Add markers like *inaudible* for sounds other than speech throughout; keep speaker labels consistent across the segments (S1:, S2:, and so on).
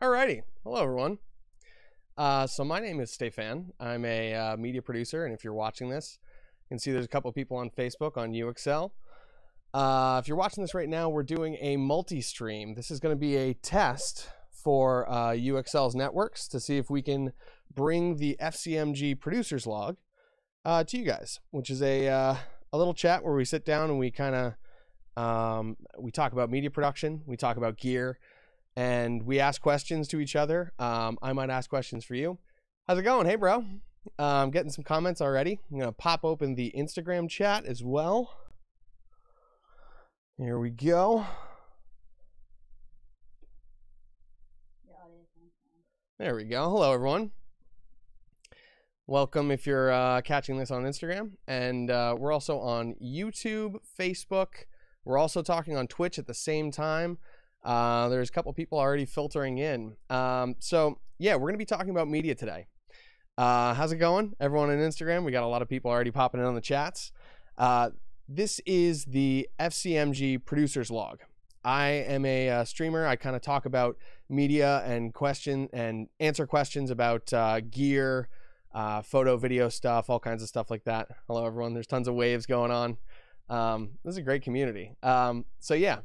S1: Alrighty. Hello, everyone. Uh, so my name is Stefan. I'm a uh, media producer, and if you're watching this, you can see there's a couple people on Facebook on YouAccel. Uh, if you're watching this right now, we're doing a multi-stream. This is going to be a test for uh, YouAccel's networks to see if we can bring the FCMG producers log uh, to you guys, which is a uh, a little chat where we sit down and we kind of um, we talk about media production, we talk about gear, and we ask questions to each other. Um, I might ask questions for you. How's it going? Hey, bro. I'm um, getting some comments already. I'm gonna pop open the Instagram chat as well. Here we go. There we go. Hello, everyone. Welcome if you're uh, catching this on Instagram. And uh, we're also on YouTube, Facebook. We're also talking on Twitch at the same time. Uh, there's a couple people already filtering in. Um, so, yeah, we're going to be talking about media today. Uh, how's it going? Everyone on Instagram, we got a lot of people already popping in on the chats. Uh, this is the FCMG producers log. I am a uh, streamer. I kind of talk about media and question and answer questions about gear, uh, photo, video stuff, all kinds of stuff like that. Hello, everyone. There's tons of waves going on. Um, this is a great community. Um, so yeah,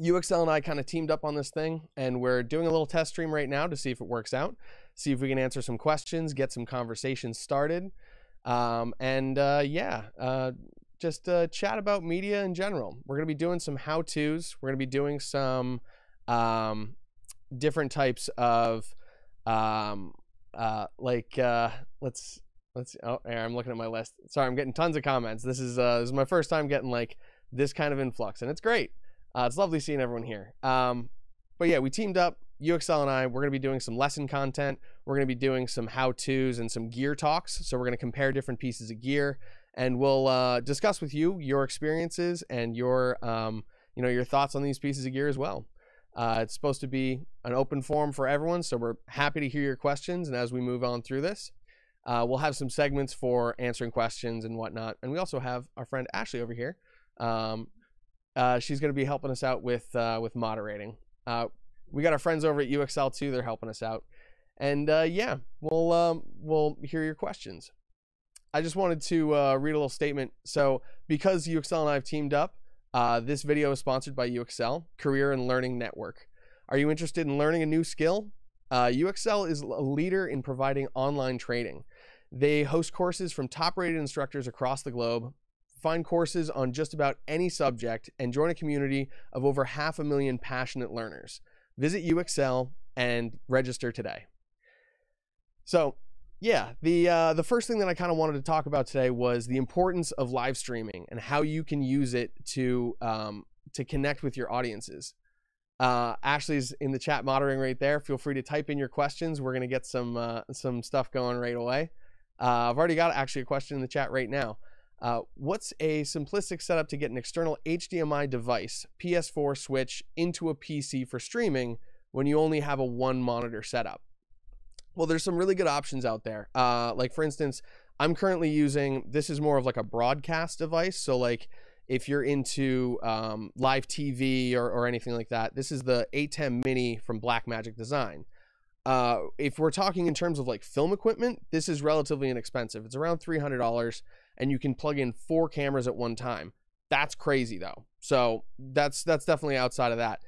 S1: YouAccel and I kind of teamed up on this thing, and we're doing a little test stream right now to see if it works out, see if we can answer some questions, get some conversations started, um, and uh, yeah, uh, just uh, chat about media in general. We're gonna be doing some how-tos. We're gonna be doing some um, different types of um, uh, like uh, let's let's oh I'm looking at my list. Sorry, I'm getting tons of comments. This is uh, this is my first time getting like this kind of influx, and it's great. Uh, it's lovely seeing everyone here. Um, but yeah, we teamed up. YouAccel and I, we're going to be doing some lesson content. We're going to be doing some how-tos and some gear talks. So we're going to compare different pieces of gear, and we'll uh, discuss with you your experiences and your, um, you know, your thoughts on these pieces of gear as well. Uh, it's supposed to be an open forum for everyone, so we're happy to hear your questions. And as we move on through this, uh, we'll have some segments for answering questions and whatnot. And we also have our friend Ashley over here. Um, uh, she's going to be helping us out with uh, with moderating. Uh, we got our friends over at YouAccel too; they're helping us out. And uh, yeah, we'll um, we'll hear your questions. I just wanted to read a little statement. So because YouAccel and I have teamed up, uh, this video is sponsored by YouAccel, Career and Learning Network. Are you interested in learning a new skill? Uh, YouAccel is a leader in providing online training. They host courses from top rated instructors across the globe. Find courses on just about any subject and join a community of over half a million passionate learners. Visit YouAccel and register today. So, yeah, the uh, the first thing that I kind of wanted to talk about today was the importance of live streaming and how you can use it to um, to connect with your audiences. Uh, Ashley's in the chat moderating right there. Feel free to type in your questions. We're gonna get some uh, some stuff going right away. Uh, I've already got actually a question in the chat right now. Uh, what's a simplistic setup to get an external HDMI device, PS4 switch, into a PC for streaming when you only have a one monitor setup? Well, there's some really good options out there. Uh, like for instance, I'm currently using this is more of like a broadcast device. So like if you're into um, live TV or, or anything like that, this is the ATEM Mini from Blackmagic Design. Uh, if we're talking in terms of like film equipment, this is relatively inexpensive. It's around $300 and you can plug in four cameras at one time. That's crazy though. So that's that's definitely outside of that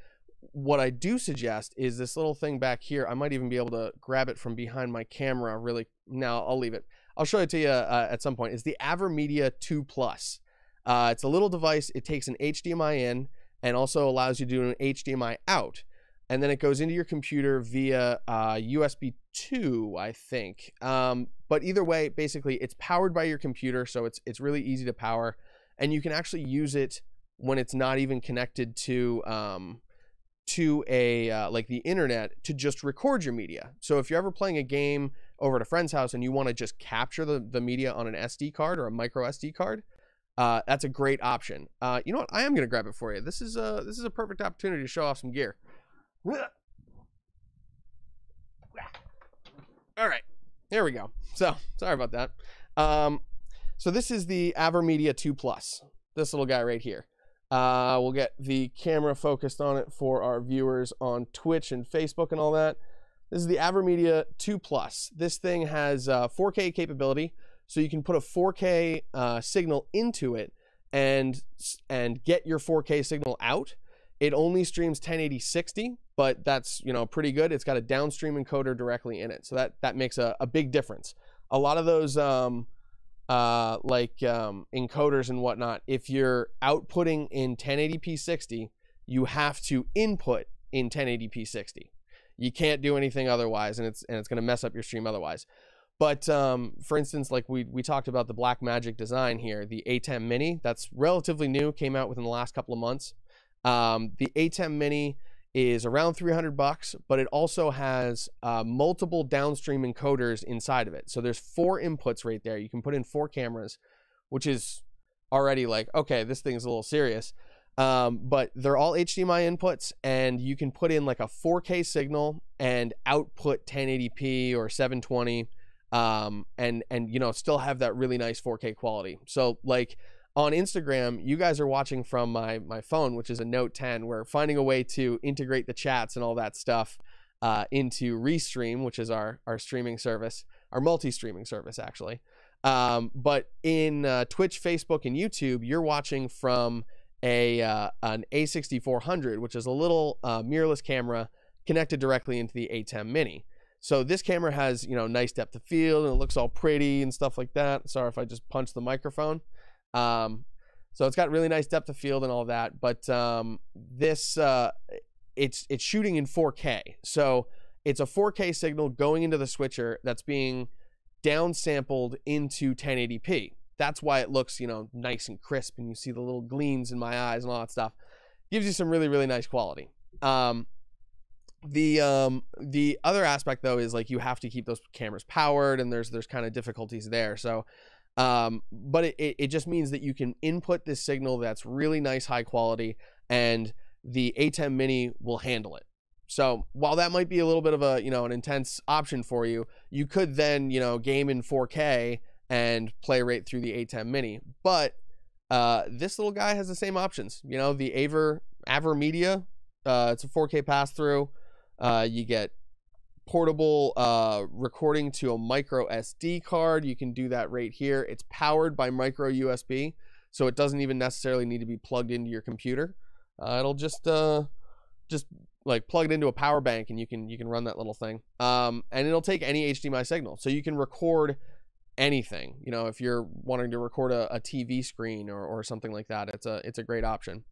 S1: what I do suggest is this little thing back here. I might even be able to grab it from behind my camera really. Now I'll leave it. I'll show it to you uh, at some point. Is the AverMedia 2 Plus. Uh, it's a little device. It takes an HDMI in and also allows you to do an HDMI out. And then it goes into your computer via uh, USB 2, I think. Um, but either way, basically, it's powered by your computer, so it's it's really easy to power, and you can actually use it when it's not even connected to um, to a uh, like the internet to just record your media. So if you're ever playing a game over at a friend's house and you want to just capture the, the media on an SD card or a micro SD card, uh, that's a great option. Uh, you know what? I am gonna grab it for you. This is a this is a perfect opportunity to show off some gear. All right, there we go. So sorry about that. Um, so this is the AverMedia 2 Plus. This little guy right here. Uh, we'll get the camera focused on it for our viewers on Twitch and Facebook and all that. This is the AverMedia 2 Plus. This thing has uh, 4K capability, so you can put a 4K uh, signal into it and and get your 4K signal out. It only streams 1080 60, but that's you know pretty good. It's got a downstream encoder directly in it, so that that makes a, a big difference. A lot of those um, uh, like um, encoders and whatnot, if you're outputting in 1080p 60, you have to input in 1080p 60. You can't do anything otherwise, and it's and it's going to mess up your stream otherwise. But um, for instance, like we we talked about the Blackmagic design here, the ATEM Mini, that's relatively new, came out within the last couple of months. Um, the ATEM Mini is around 300 bucks, but it also has uh, multiple downstream encoders inside of it. So there's four inputs right there. You can put in four cameras, which is already like okay, this thing's a little serious. Um, but they're all HDMI inputs, and you can put in like a 4K signal and output 1080p or 720 um, and and you know still have that really nice 4K quality. So like on Instagram, you guys are watching from my my phone, which is a Note 10. We're finding a way to integrate the chats and all that stuff uh, into Restream, which is our our streaming service, our multi-streaming service actually. Um, but in uh, Twitch, Facebook, and YouTube, you're watching from a uh, an A6400, which is a little uh, mirrorless camera connected directly into the ATEM Mini. So this camera has, you know, nice depth of field and it looks all pretty and stuff like that. Sorry if I just punched the microphone. Um, so it's got really nice depth of field and all that. But um, this, uh, it's it's shooting in 4K. So it's a 4K signal going into the switcher that's being downsampled into 1080p. That's why it looks, you know, nice and crisp, and you see the little gleams in my eyes and all that stuff. Gives you some really, really nice quality. Um, the um the other aspect though is like you have to keep those cameras powered and there's there's kind of difficulties there so um but it, it just means that you can input this signal that's really nice high quality and the ATEM mini will handle it. So while that might be a little bit of a you know an intense option for you you could then you know game in 4k and play right through the ATEM mini. But uh this little guy has the same options. You know the aver AverMedia uh it's a 4k pass through. Uh, you get portable uh, recording to a micro SD card. You can do that right here. It's powered by micro USB, so it doesn't even necessarily need to be plugged into your computer. Uh, it'll just uh, just like plug it into a power bank, and you can you can run that little thing. Um, and it'll take any HDMI signal, so you can record anything. You know, if you're wanting to record a, a TV screen or, or something like that, it's a it's a great option.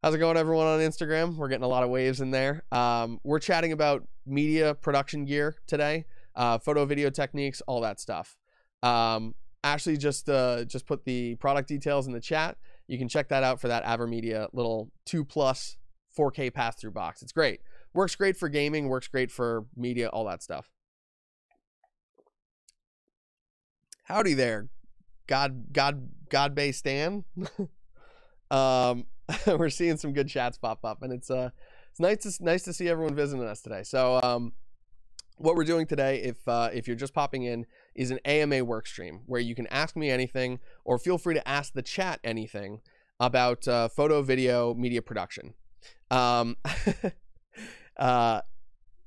S1: How's it going, everyone on Instagram? We're getting a lot of waves in there. Um, we're chatting about media production gear today, uh, photo, video techniques, all that stuff. Um, Ashley just uh, just put the product details in the chat. You can check that out for that AverMedia little two plus 4K pass through box. It's great. Works great for gaming. Works great for media. All that stuff. Howdy there, God God God Bay Stan. *laughs* um, *laughs* we're seeing some good chats pop up, and it's uh it's nice to nice to see everyone visiting us today. So um, what we're doing today, if uh, if you're just popping in, is an AMA work stream where you can ask me anything, or feel free to ask the chat anything about uh, photo, video, media production. Um, *laughs* uh,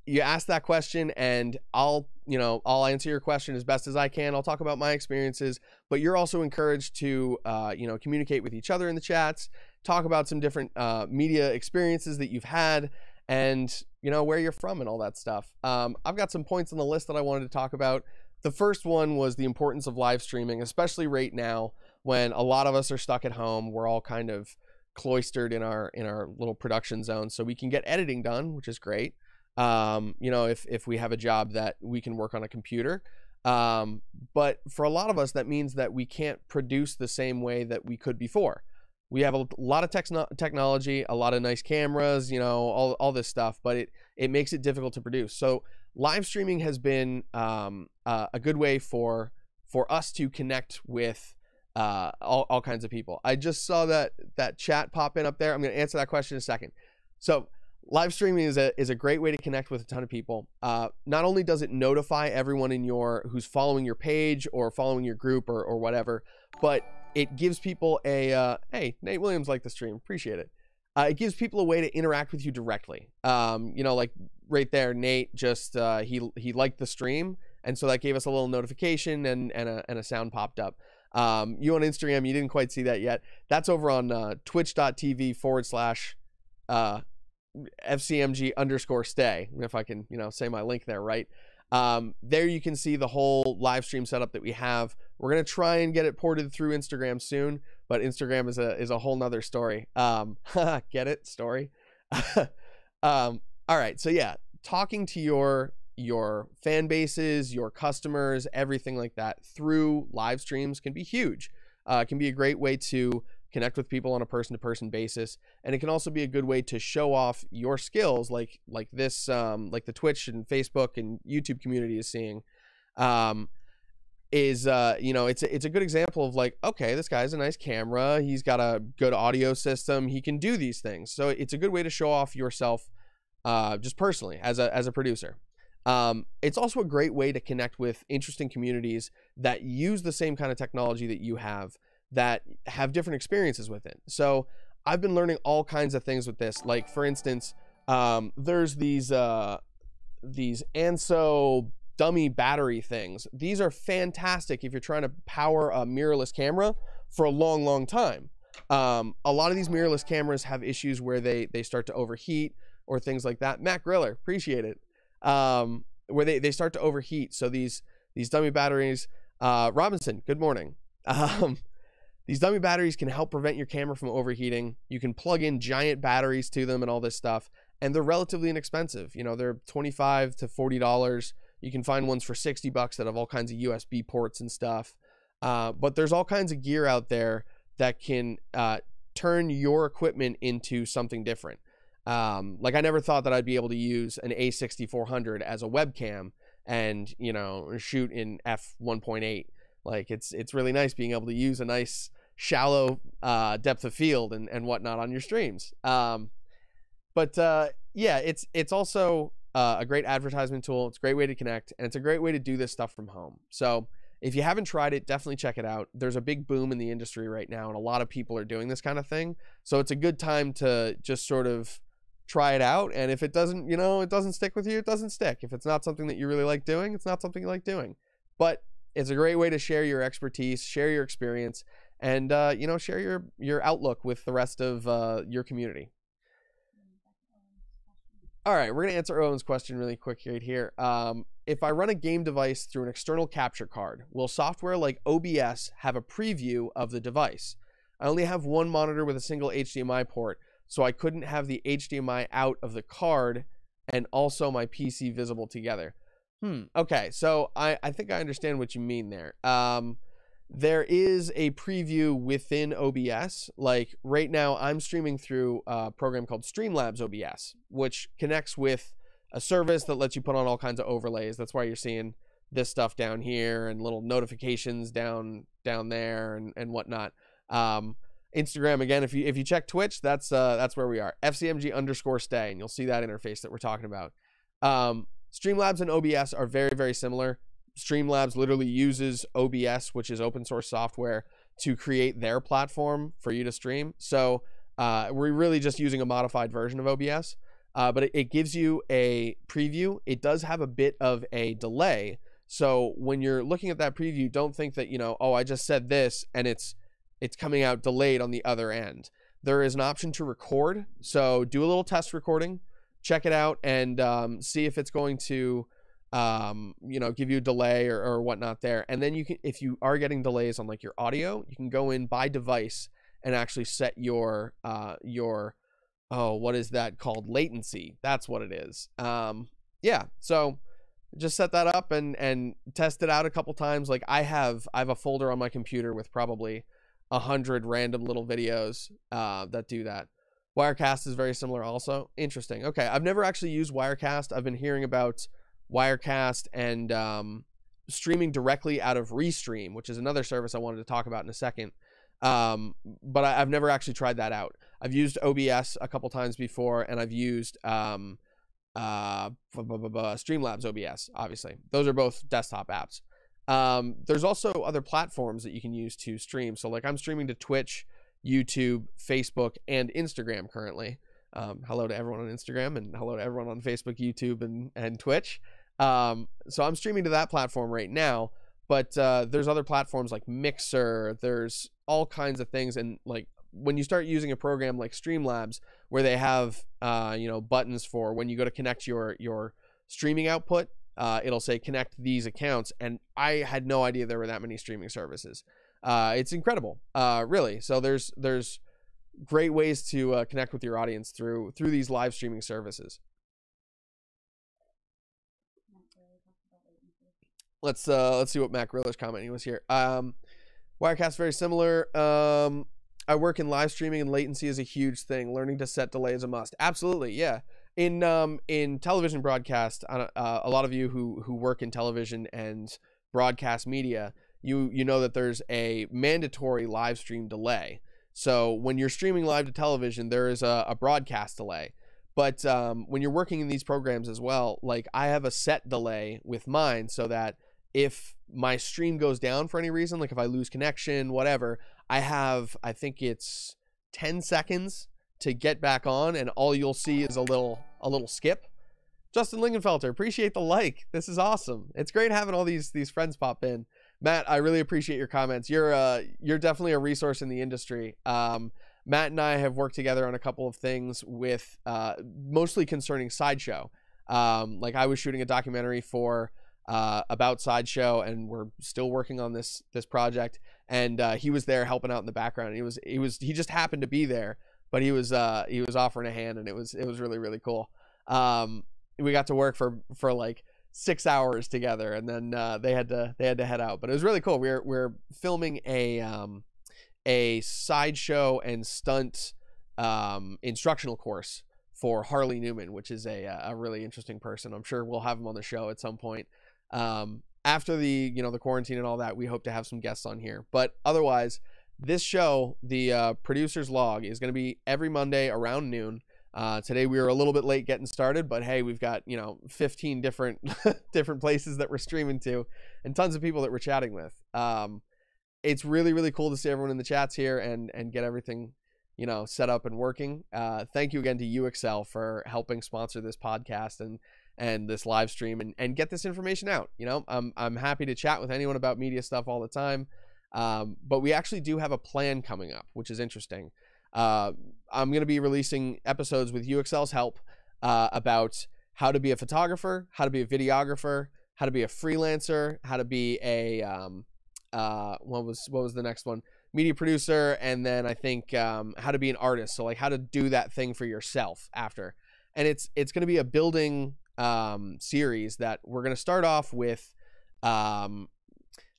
S1: you ask that question and I'll, you know, I'll answer your question as best as I can. I'll talk about my experiences, but you're also encouraged to, uh, you know, communicate with each other in the chats, talk about some different uh, media experiences that you've had and, you know, where you're from and all that stuff. Um, I've got some points on the list that I wanted to talk about. The first one was the importance of live streaming, especially right now when a lot of us are stuck at home. We're all kind of cloistered in our in our little production zone so we can get editing done which is great um, you know, if if we have a job that we can work on a computer. Um, but for a lot of us, that means that we can't produce the same way that we could before. We have a lot of techno- technology, a lot of nice cameras, you know, all, all this stuff, but it it makes it difficult to produce. So live streaming has been um, uh, a good way for for us to connect with uh, all, all kinds of people. I just saw that that chat pop in up there. I'm going to answer that question in a second. So live streaming is a is a great way to connect with a ton of people. Uh, not only does it notify everyone in your who's following your page or following your group or or whatever, but it gives people a uh, hey Nate Williams liked the stream, appreciate it. Uh, it gives people a way to interact with you directly. Um, you know, like right there, Nate just uh, he he liked the stream, and so that gave us a little notification and and a and a sound popped up. Um, you on Instagram, you didn't quite see that yet. That's over on uh, twitch.tv forward slash uh, FCMG underscore stay. If I can, you know, say my link there, right? Um, there you can see the whole live stream setup that we have. We're gonna try and get it ported through Instagram soon, but Instagram is a is a whole nother story. Um, *laughs* get it? Story. *laughs* um, all right, so yeah, talking to your your fan bases, your customers, everything like that through live streams can be huge. Uh, can be a great way to connect with people on a person-to-person basis, and it can also be a good way to show off your skills, like like this, um, like the Twitch and Facebook and YouTube community is seeing. Um, is uh you know it's a, it's a good example of like okay this guy's a nice camera he's got a good audio system he can do these things so it's a good way to show off yourself uh just personally as a as a producer um, it's also a great way to connect with interesting communities that use the same kind of technology that you have that have different experiences with it. So I've been learning all kinds of things with this. Like for instance, um, there's these uh, these Anso dummy battery things. These are fantastic if you're trying to power a mirrorless camera for a long, long time. Um, a lot of these mirrorless cameras have issues where they they start to overheat or things like that. Matt Griller, appreciate it um, where they, they start to overheat. So these these dummy batteries, uh, Robinson, good morning. *laughs* Um, these dummy batteries can help prevent your camera from overheating. You can plug in giant batteries to them and all this stuff, and they're relatively inexpensive. You know, they're twenty-five to forty dollars. You can find ones for sixty bucks that have all kinds of USB ports and stuff. Uh, but there's all kinds of gear out there that can uh, turn your equipment into something different. Um, like I never thought that I'd be able to use an A6400 as a webcam and you know shoot in f 1.8. Like it's it's really nice being able to use a nice shallow uh, depth of field and and whatnot on your streams. Um, but uh, yeah, it's it's also uh, a great advertisement tool. It's a great way to connect, and it's a great way to do this stuff from home. So if you haven't tried it, definitely check it out. There's a big boom in the industry right now, and a lot of people are doing this kind of thing. So it's a good time to just sort of try it out and if it doesn't you know it doesn't stick with you it doesn't stick if it's not something that you really like doing it's not something you like doing but it's a great way to share your expertise share your experience and uh, you know share your your outlook with the rest of uh, your community all right we're going to answer owen's question really quick right here um, if i run a game device through an external capture card will software like obs have a preview of the device i only have one monitor with a single hdmi port so I couldn't have the HDMI out of the card and also my PC visible together. Hmm. Okay, so I, I think I understand what you mean there. Um, there is a preview within OBS. Like right now, I'm streaming through a program called Streamlabs OBS, which connects with a service that lets you put on all kinds of overlays. That's why you're seeing this stuff down here and little notifications down down there and and whatnot. Um, Instagram again. If you if you check Twitch, that's uh that's where we are. FCMG underscore stay, and you'll see that interface that we're talking about. Um, Streamlabs and OBS are very very similar. Streamlabs literally uses OBS, which is open source software, to create their platform for you to stream. So uh, we're really just using a modified version of OBS, uh, but it, it gives you a preview. It does have a bit of a delay. So when you're looking at that preview, don't think that you know, oh, I just said this and it's it's coming out delayed on the other end. There is an option to record, so do a little test recording, check it out, and um, see if it's going to, um, you know, give you a delay or, or whatnot there. And then you can, if you are getting delays on like your audio, you can go in by device and actually set your uh, your oh what is that called latency? That's what it is. Um, yeah, so just set that up and and test it out a couple times. Like I have I have a folder on my computer with probably a hundred random little videos uh, that do that. Wirecast is very similar also. Interesting. Okay, I've never actually used Wirecast. I've been hearing about Wirecast and um, streaming directly out of Restream, which is another service I wanted to talk about in a second. Um, but I, have never actually tried that out. I've used OBS a couple times before, and I've used um, uh, Streamlabs OBS, obviously. Those are both desktop apps. Um, there's also other platforms that you can use to stream. So like I'm streaming to Twitch, YouTube, Facebook, and Instagram currently. Um, hello to everyone on Instagram and hello to everyone on Facebook, YouTube, and and Twitch. Um, so I'm streaming to that platform right now. But uh, there's other platforms like Mixer. There's all kinds of things, and like when you start using a program like Streamlabs, where they have uh, you know buttons for when you go to connect your your streaming output, uh, it'll say connect these accounts, and I had no idea there were that many streaming services. Uh, it's incredible, uh, really. So there's there's great ways to uh, connect with your audience through through these live streaming services. Let's uh let's see what Matt Griller's commenting was here. Um, Wirecast very similar. Um, I work in live streaming and latency is a huge thing. Learning to set delay is a must. Absolutely, yeah. In um in television broadcast, uh, a lot of you who who work in television and broadcast media, you you know that there's a mandatory live stream delay. So when you're streaming live to television, there is a, a broadcast delay. But um, when you're working in these programs as well, like I have a set delay with mine so that if my stream goes down for any reason, like if I lose connection, whatever, I have I think it's 10 seconds to get back on and all you'll see is a little a little skip. Justin Lingenfelter, appreciate the like. This is awesome. It's great having all these these friends pop in. Matt, I really appreciate your comments. You're uh you're definitely a resource in the industry. Um Matt and I have worked together on a couple of things with uh mostly concerning sideshow. Um like I was shooting a documentary for uh, about sideshow and we're still working on this this project. And uh, he was there helping out in the background. He was he was he just happened to be there but he was uh, he was offering a hand and it was it was really really cool. Um, we got to work for for like six hours together and then uh, they had to they had to head out. But it was really cool. We we're we're filming a um, a sideshow and stunt um, instructional course for Harley Newman, which is a a really interesting person. I'm sure we'll have him on the show at some point. Um, after the you know the quarantine and all that, we hope to have some guests on here. But otherwise, this show, the uh, producer's log, is going to be every Monday around noon. Uh, today we were a little bit late getting started, but hey, we've got you know 15 different *laughs* different places that we're streaming to, and tons of people that we're chatting with. Um, it's really really cool to see everyone in the chats here and and get everything you know set up and working. Uh, thank you again to YouAccel for helping sponsor this podcast and and this live stream and, and get this information out. You know, I'm, I'm happy to chat with anyone about media stuff all the time. Um, but we actually do have a plan coming up, which is interesting. Uh, I'm going to be releasing episodes with YouAccel's help uh, about how to be a photographer, how to be a videographer, how to be a freelancer, how to be a um, uh, what was what was the next one? Media producer, and then I think um, how to be an artist. So like how to do that thing for yourself after. And it's it's going to be a building um, series that we're going to start off with. Um,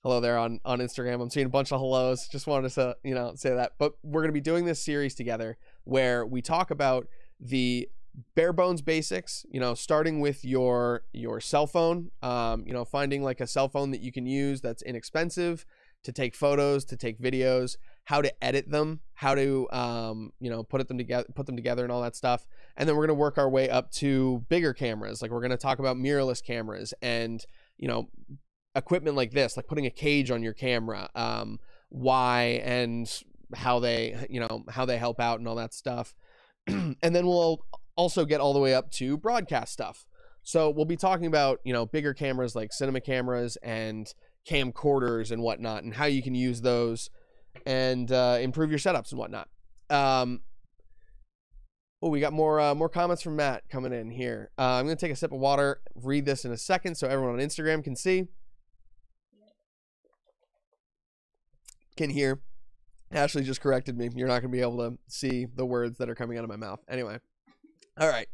S1: hello there on, on Instagram. I'm seeing a bunch of hellos. Just wanted to, you know, say that. But we're going to be doing this series together where we talk about the bare bones basics you know starting with your your cell phone um, you know finding like a cell phone that you can use that's inexpensive to take photos to take videos how to edit them, how to um, you know put them together, put them together, and all that stuff. And then we're gonna work our way up to bigger cameras. Like we're gonna talk about mirrorless cameras and you know equipment like this, like putting a cage on your camera, um, why and how they you know how they help out and all that stuff. *clears throat* and then we'll also get all the way up to broadcast stuff. So we'll be talking about you know bigger cameras like cinema cameras and camcorders and whatnot, and how you can use those and uh, improve your setups and whatnot. Um, oh, we got more uh, more comments from Matt coming in here. Uh, I'm gonna take a sip of water, read this in a second, so everyone on Instagram can see, can hear. Ashley just corrected me. You're not gonna be able to see the words that are coming out of my mouth. Anyway, all right.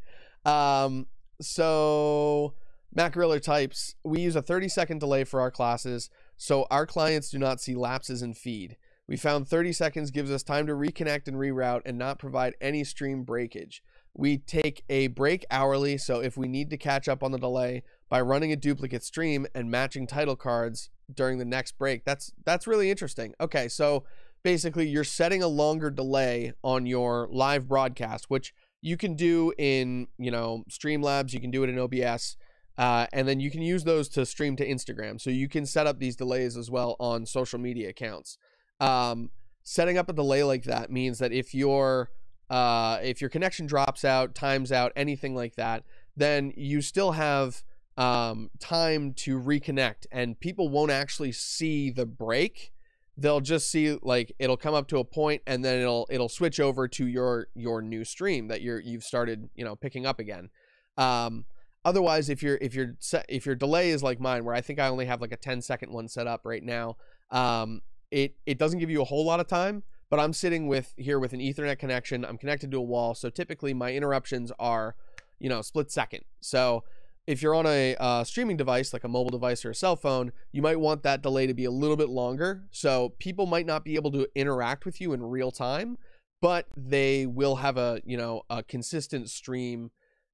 S1: Um, so Matt Griller types, we use a 30 second delay for our classes, so our clients do not see lapses in feed. We found 30 seconds gives us time to reconnect and reroute and not provide any stream breakage. We take a break hourly, so if we need to catch up on the delay by running a duplicate stream and matching title cards during the next break. That's that's really interesting. Okay, so basically you're setting a longer delay on your live broadcast, which you can do in, you know, Streamlabs, you can do it in OBS. Uh, and then you can use those to stream to Instagram. So you can set up these delays as well on social media accounts. Um, setting up a delay like that means that if your uh, if your connection drops out, times out, anything like that, then you still have um, time to reconnect, and people won't actually see the break. They'll just see like it'll come up to a point, and then it'll it'll switch over to your your new stream that you're you've started you know picking up again. Um, otherwise, if your if your if your delay is like mine, where I think I only have like a 10 second one set up right now, um, it it doesn't give you a whole lot of time. But I'm sitting with here with an Ethernet connection. I'm connected to a wall, so typically my interruptions are, you know, split second. So if you're on a uh, streaming device like a mobile device or a cell phone, you might want that delay to be a little bit longer. So people might not be able to interact with you in real time, but they will have a you know a consistent stream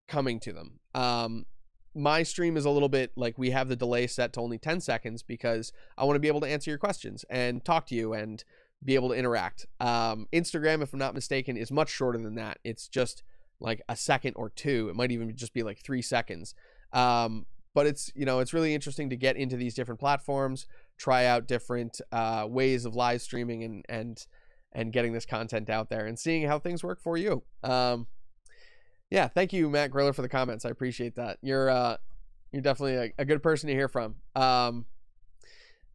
S1: coming to them. Um, my stream is a little bit like we have the delay set to only 10 seconds because I want to be able to answer your questions and talk to you and be able to interact. Um, Instagram, if I'm not mistaken, is much shorter than that. It's just like a second or two. It might even just be like three seconds. Um, but it's you know it's really interesting to get into these different platforms, try out different uh, ways of live streaming and and and getting this content out there and seeing how things work for you. Um, yeah, thank you, Matt Griller, for the comments. I appreciate that. You're uh, you're definitely a, a good person to hear from. Um,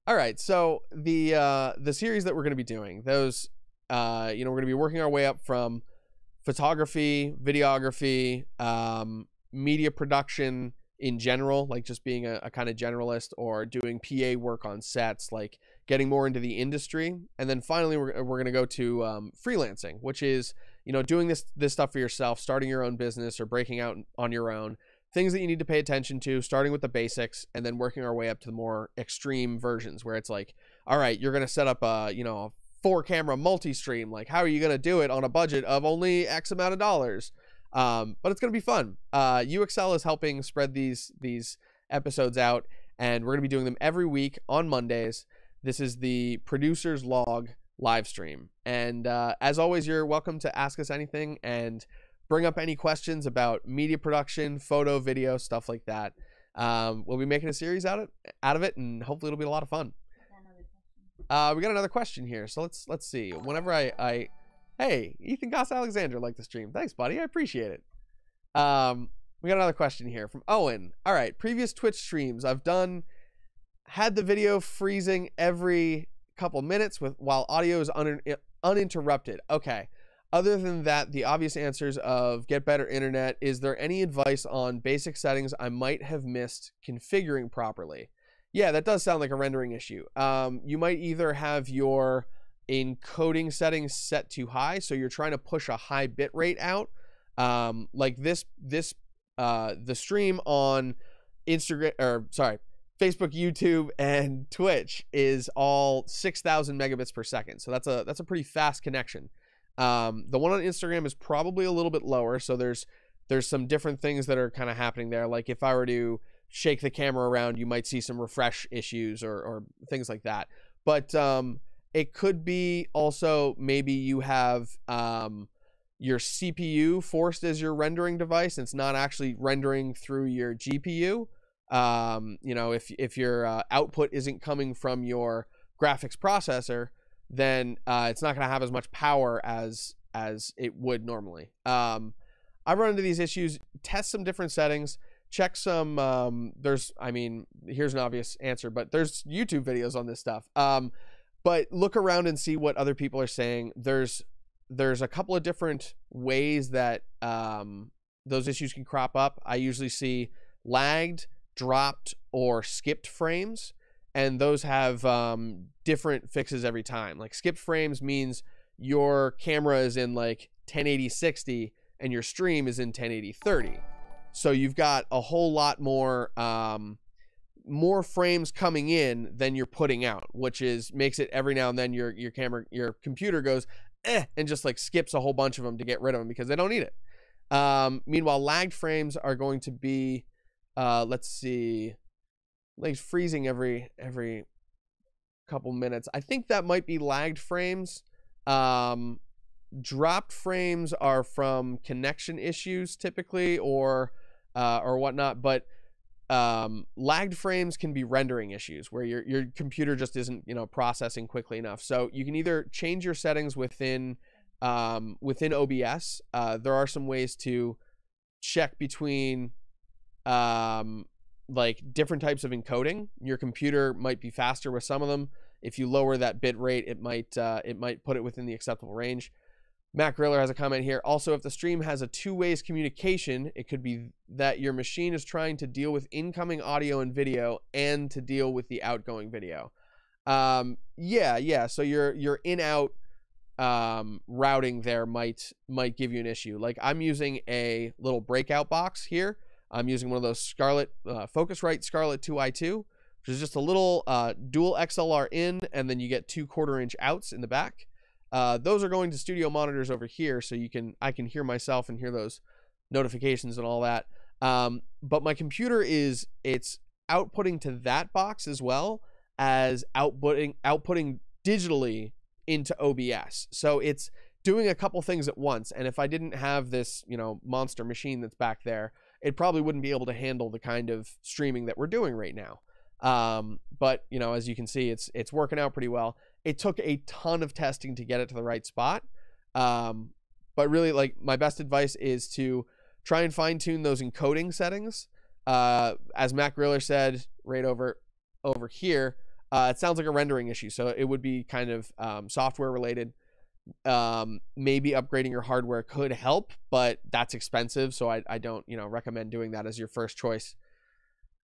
S1: all right, so the uh, the series that we're going to be doing, those uh, you know, we're going to be working our way up from photography, videography, um, media production, in general, like just being a, a kind of generalist or doing PA work on sets, like getting more into the industry. And then finally, we're, we're going to go to um, freelancing, which is, you know, doing this, this stuff for yourself, starting your own business or breaking out on your own, things that you need to pay attention to, starting with the basics and then working our way up to the more extreme versions where it's like, all right, you're going to set up a, you know, four camera multi stream. Like, how are you going to do it on a budget of only X amount of dollars? Um, but it's gonna be fun. Uh, YouAccel is helping spread these these episodes out, and we're gonna be doing them every week on Mondays. This is the producers log live stream, and uh, as always, you're welcome to ask us anything and bring up any questions about media production, photo, video, stuff like that. Um, we'll be making a series out of it, out of it, and hopefully it'll be a lot of fun. Uh, we got another question here, so let's let's see. Whenever I I Hey, Ethan Goss Alexander liked the stream. Thanks, buddy. I appreciate it. Um, we got another question here from Owen. All right, previous Twitch streams I've done had the video freezing every couple minutes with while audio is un, uninterrupted. Okay. Other than that, the obvious answers of get better internet. Is there any advice on basic settings I might have missed configuring properly? Yeah, that does sound like a rendering issue. Um, you might either have your encoding settings set too high, so you're trying to push a high bit rate out. Um, like this, this, uh, the stream on Instagram or sorry, Facebook, YouTube, and Twitch is all 6,000 megabits per second. So that's a that's a pretty fast connection. Um, the one on Instagram is probably a little bit lower. So there's there's some different things that are kind of happening there. Like if I were to shake the camera around, you might see some refresh issues or or things like that. But um, it could be also maybe you have um, your CPU forced as your rendering device. And it's not actually rendering through your GPU. Um, you know, if if your uh, output isn't coming from your graphics processor, then uh, it's not going to have as much power as as it would normally. Um, I run into these issues. Test some different settings. Check some. Um, there's, I mean, here's an obvious answer, but there's YouTube videos on this stuff. Um, but look around and see what other people are saying. There's there's a couple of different ways that um, those issues can crop up. I usually see lagged, dropped, or skipped frames, and those have um, different fixes every time. Like skipped frames means your camera is in like 1080 60 and your stream is in 1080 30. So you've got a whole lot more um, more frames coming in than you're putting out, which is makes it every now and then your your camera your computer goes eh and just like skips a whole bunch of them to get rid of them because they don't need it. Um, meanwhile, lagged frames are going to be uh, let's see, like freezing every every couple minutes. I think that might be lagged frames. Um, dropped frames are from connection issues typically or uh, or whatnot, but um, lagged frames can be rendering issues where your your computer just isn't you know processing quickly enough. So you can either change your settings within um, within OBS. Uh, there are some ways to check between um, like different types of encoding. Your computer might be faster with some of them. If you lower that bit rate, it might uh, it might put it within the acceptable range. Matt Griller has a comment here. Also, if the stream has a two ways communication, it could be that your machine is trying to deal with incoming audio and video and to deal with the outgoing video. Um, yeah, yeah. So your your in out um, routing there might might give you an issue. Like I'm using a little breakout box here. I'm using one of those Scarlett uh, Focusrite Scarlett 2i2, which is just a little uh, dual XLR in, and then you get two quarter inch outs in the back. Uh, those are going to studio monitors over here, so you can I can hear myself and hear those notifications and all that. Um, but my computer is it's outputting to that box as well as outputting outputting digitally into OBS. So it's doing a couple things at once. And if I didn't have this, you know, monster machine that's back there, it probably wouldn't be able to handle the kind of streaming that we're doing right now. Um, but you know, as you can see, it's it's working out pretty well. It took a ton of testing to get it to the right spot. Um, but really, like my best advice is to try and fine tune those encoding settings. Uh, as Matt Griller said right over over here, uh, it sounds like a rendering issue, so it would be kind of um, software related. Um, maybe upgrading your hardware could help, but that's expensive, so I, I don't you know recommend doing that as your first choice.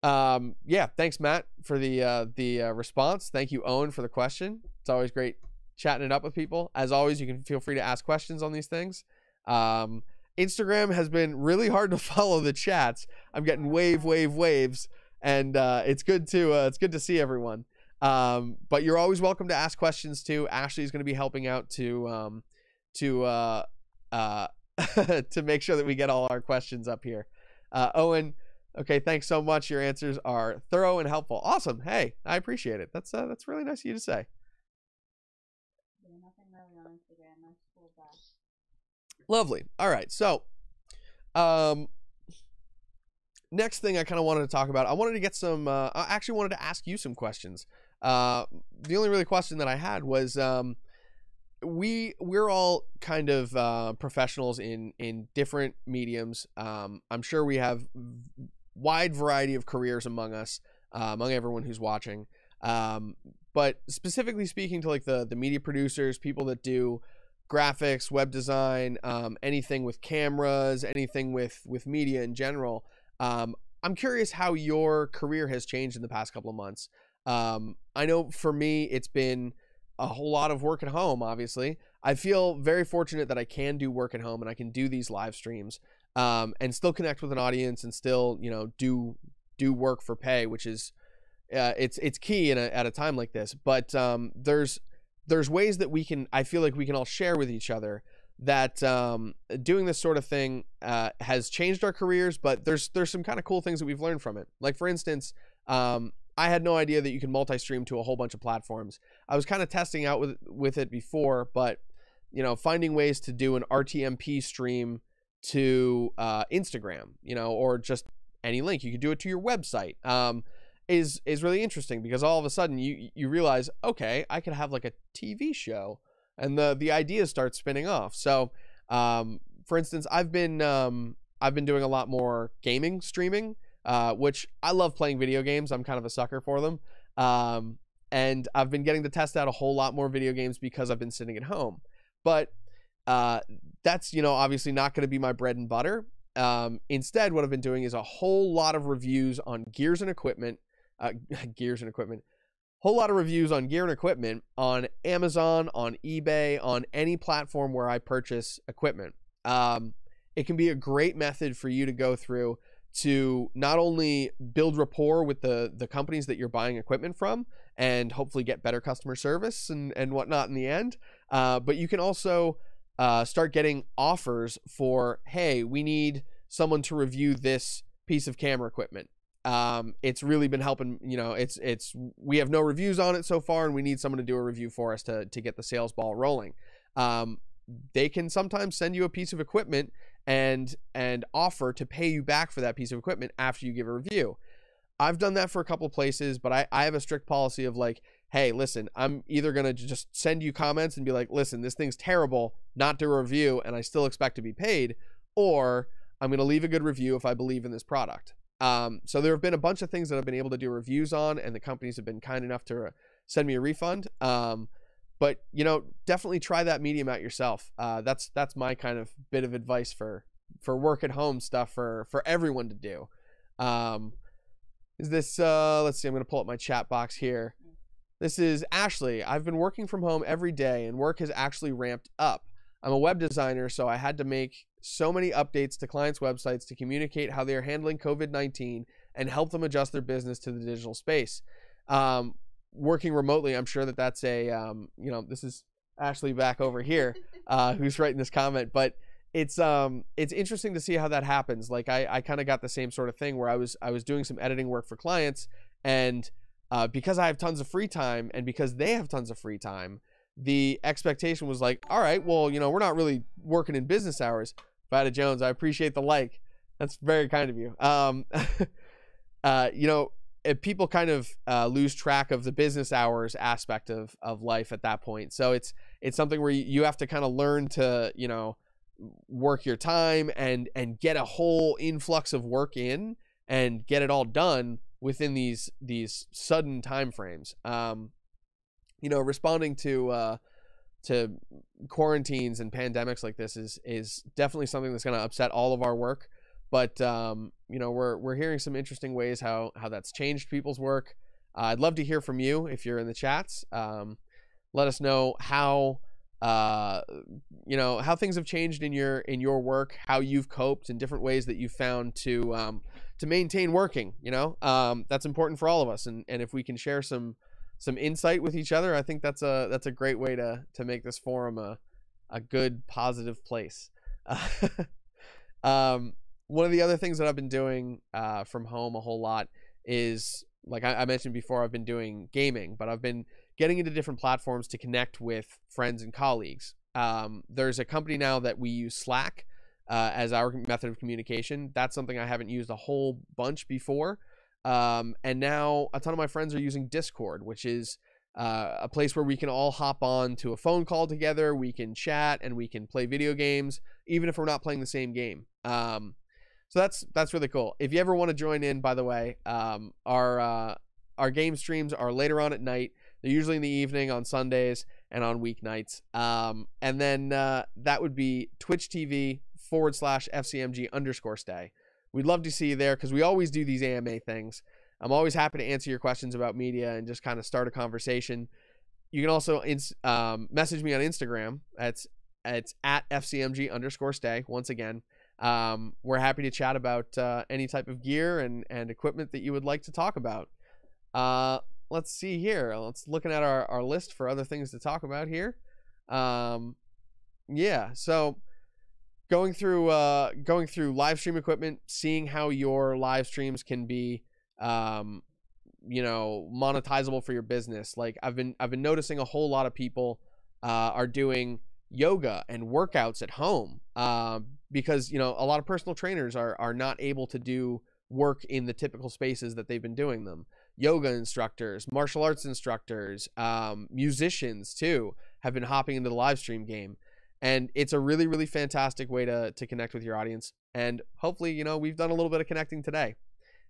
S1: Um, yeah, thanks Matt for the uh, the uh, response. Thank you Owen for the question. It's always great chatting it up with people. As always, you can feel free to ask questions on these things. Um, Instagram has been really hard to *laughs* follow the chats. I'm getting wave, wave, waves, and uh, it's good to uh, it's good to see everyone. Um, but you're always welcome to ask questions too. Ashley's going to be helping out to um, to uh, uh, *laughs* to make sure that we get all our questions up here. Uh, Owen, okay, thanks so much. Your answers are thorough and helpful. Awesome. Hey, I appreciate it. That's uh, that's really nice of you to say. Lovely. All right. So, um, next thing I kind of wanted to talk about, I wanted to get some. Uh, I actually wanted to ask you some questions. Uh, the only really question that I had was um, we we're all kind of uh, professionals in in different mediums. Um, I'm sure we have wide variety of careers among us, uh, among everyone who's watching. Um, but specifically speaking to like the the media producers, people that do graphics, web design, um, anything with cameras, anything with with media in general. Um, I'm curious how your career has changed in the past couple of months. Um, I know for me, it's been a whole lot of work at home, obviously. I feel very fortunate that I can do work at home and I can do these live streams um, and still connect with an audience and still, you know, do do work for pay, which is uh, it's it's key in a, at a time like this. But um, there's there's ways that we can I feel like we can all share with each other that um, doing this sort of thing uh, has changed our careers, but there's there's some kind of cool things that we've learned from it. Like for instance, um, I had no idea that you can multi-stream to a whole bunch of platforms. I was kind of testing out with with it before, but you know, finding ways to do an RTMP stream to uh, Instagram, you know, or just any link. You could do it to your website. Um, is is really interesting because all of a sudden you you realize, okay, I could have like a TV show, and the the ideas start spinning off. So, um, for instance, I've been um, I've been doing a lot more gaming streaming uh, which I love playing video games. I'm kind of a sucker for them. Um, and I've been getting to test out a whole lot more video games because I've been sitting at home. But uh, that's, you know, obviously not going to be my bread and butter. Um, instead, what I've been doing is a whole lot of reviews on gears and equipment, uh, *laughs* gears and equipment, whole lot of reviews on gear and equipment on Amazon, on eBay, on any platform where I purchase equipment. Um, it can be a great method for you to go through to not only build rapport with the the companies that you're buying equipment from and hopefully get better customer service and and whatnot in the end uh, but you can also uh, start getting offers for hey we need someone to review this piece of camera equipment. Um, it's really been helping you know it's it's we have no reviews on it so far and we need someone to do a review for us to to get the sales ball rolling. Um, they can sometimes send you a piece of equipment and and offer to pay you back for that piece of equipment after you give a review. I've done that for a couple places, but I, I have a strict policy of like, hey, listen, I'm either to just send you comments and be like, listen, this thing's terrible, not do a review, and I still expect to be paid, or I'm to leave a good review if I believe in this product. Um, so there have been a bunch of things that I've been able to do reviews on, and the companies have been kind enough to send me a refund. Um, but you know, definitely try that medium out yourself. Uh, that's that's my kind of bit of advice for for work at home stuff for for everyone to do. Um, is this? Uh, let's see. I'm gonna pull up my chat box here. This is Ashley. I've been working from home every day, and work has actually ramped up. I'm a web designer, so I had to make so many updates to clients' websites to communicate how they are handling COVID 19 and help them adjust their business to the digital space. Um, working remotely, I'm sure that that's a, um, you know, this is Ashley back over here *laughs* uh, who's writing this comment, but it's um it's interesting to see how that happens like i i kind of got the same sort of thing where i was i was doing some editing work for clients and uh, because i have tons of free time and because they have tons of free time the expectation was like all right well you know we're not really working in business hours Vada Jones, I appreciate the like. That's very kind of you. Um, *laughs* uh, you know, people kind of uh, lose track of the business hours aspect of of life at that point. So it's it's something where you have to kind of learn to you know work your time and and get a whole influx of work in and get it all done within these these sudden time frames. Um, you know, responding to uh, to quarantines and pandemics like this is is definitely something that's going to upset all of our work. But um, you know, we're we're hearing some interesting ways how how that's changed people's work. Uh, I'd love to hear from you if you're in the chats. Um, let us know how uh, you know how things have changed in your in your work, how you've coped, and different ways that you've found to um, to maintain working. You know, um, that's important for all of us, and and if we can share some some insight with each other, I think that's a that's a great way to to make this forum a a good positive place. *laughs* um, one of the other things that I've been doing uh, from home a whole lot is like I, I mentioned before, I've been doing gaming, but I've been getting into different platforms to connect with friends and colleagues. Um, there's a company now that we use Slack uh, as our method of communication. That's something I haven't used a whole bunch before. Um, and now a ton of my friends are using Discord, which is uh, a place where we can all hop on to a phone call together. We can chat and we can play video games, even if we're not playing the same game. Um, so that's that's really cool. If you ever want to join in, by the way, um, our uh, our game streams are later on at night. They're usually in the evening on Sundays and on weeknights. Um, and then uh, that would be Twitch TV forward slash FCMG underscore stay. We'd love to see you there because we always do these AMA things. I'm always happy to answer your questions about media and just kind of start a conversation. You can also ins- um, message me on Instagram. It's it's at FCMG underscore stay. Once again, um, we're happy to chat about uh, any type of gear and, and equipment that you would like to talk about. Uh, let's see here. Let's looking at our, our list for other things to talk about here. Um, yeah, so going through uh, going through live stream equipment, seeing how your live streams can be um, you know monetizable for your business. Like I've been I've been noticing a whole lot of people uh, are doing yoga and workouts at home uh, because you know a lot of personal trainers are are not able to do work in the typical spaces that they've been doing them. Yoga instructors, martial arts instructors, um, musicians too have been hopping into the live stream game. And it's a really really fantastic way to to connect with your audience. And hopefully you know we've done a little bit of connecting today.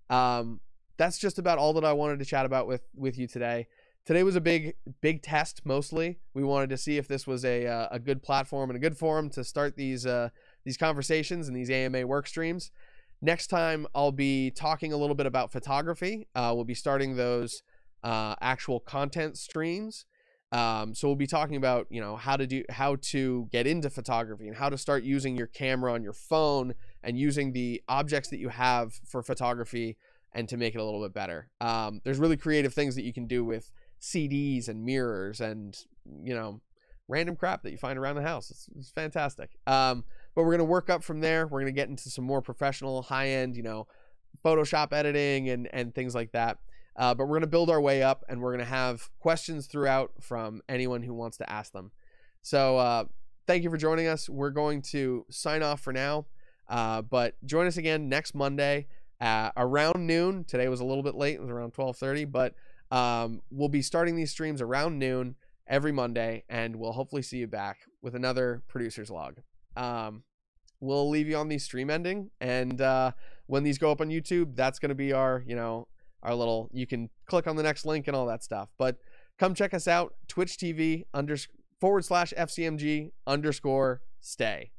S1: Um, that's just about all that i wanted to chat about with with you today today was a big big test mostly. We wanted to see if this was a uh, a good platform and a good forum to start these uh, these conversations and these ama work streams. Next time i'll be talking a little bit about photography. Uh, we'll be starting those uh, actual content streams. Um, so we'll be talking about you know how to do how to get into photography and how to start using your camera on your phone and using the objects that you have for photography and to make it a little bit better. Um, there's really creative things that you can do with CDs and mirrors and you know random crap that you find around the house. It's, it's fantastic. Um, but we're gonna work up from there. We're gonna get into some more professional, high end, you know, Photoshop editing and and things like that. Uh, but we're to build our way up and we're to have questions throughout from anyone who wants to ask them. So uh, thank you for joining us. We're going to sign off for now, uh, but join us again next Monday around noon. Today was a little bit late; it was around twelve thirty, but um, we'll be starting these streams around noon every Monday, and we'll hopefully see you back with another producer's log. Um, we'll leave you on the stream ending, and uh, when these go up on YouTube, that's going to be our, you know, our little. You can click on the next link and all that stuff. But come check us out, Twitch TV under forward slash FCMG underscore stay.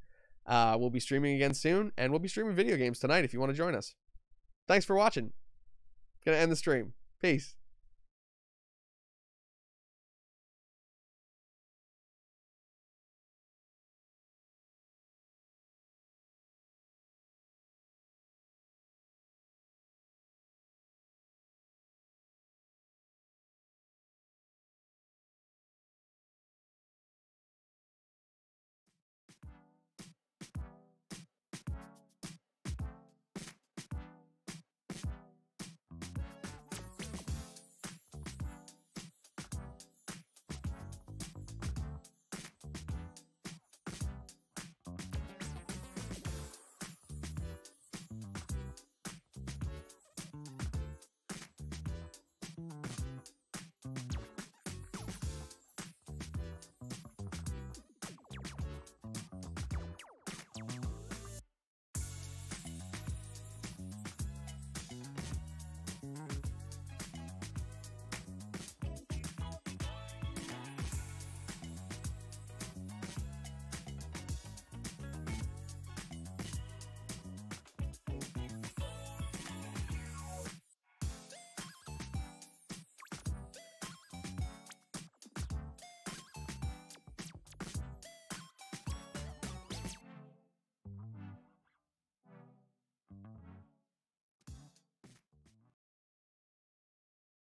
S1: Uh, we'll be streaming again soon, and we'll be streaming video games tonight if you want to join us. Thanks for watching. Gonna end the stream. Peace.